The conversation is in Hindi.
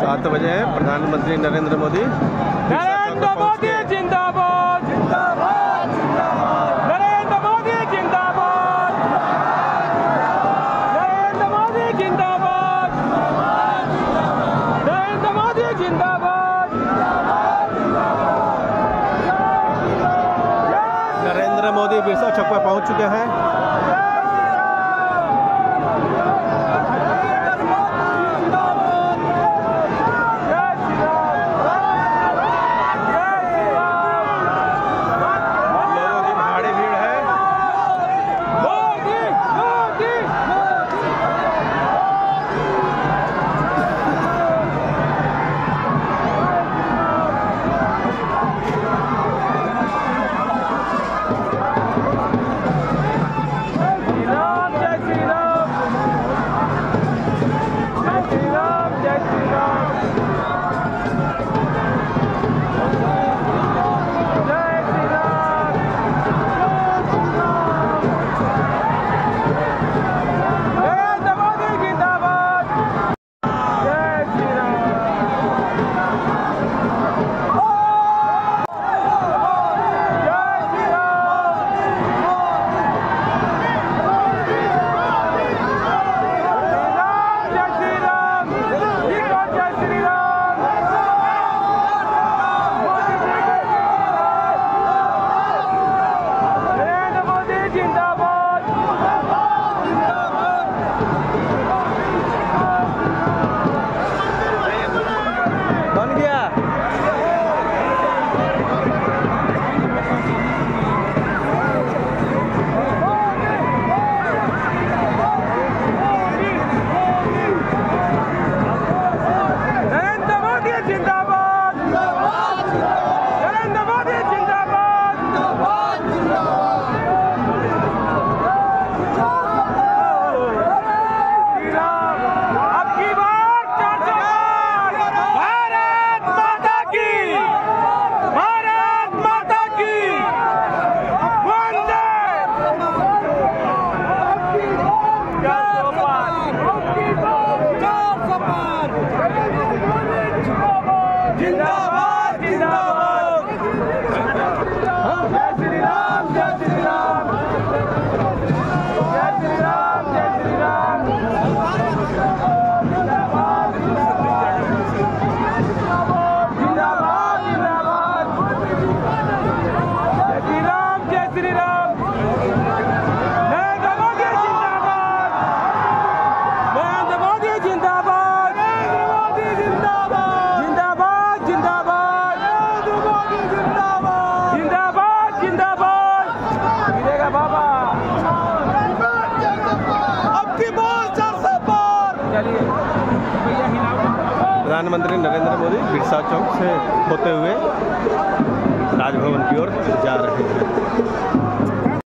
सात बजे प्रधानमंत्री नरेंद्र मोदी। नरेंद्र मोदी जिंदाबाद। जिंदाबाद। नरेंद्र मोदी जिंदाबाद। नरेंद्र मोदी जिंदाबाद। नरेंद्र मोदी जिंदाबाद। नरेंद्र मोदी बिरसा चौक पर पहुँच चुके हैं। 林大妈 प्रधानमंत्री नरेंद्र मोदी बिरसा चौक से होते हुए राजभवन की ओर जा रहे हैं।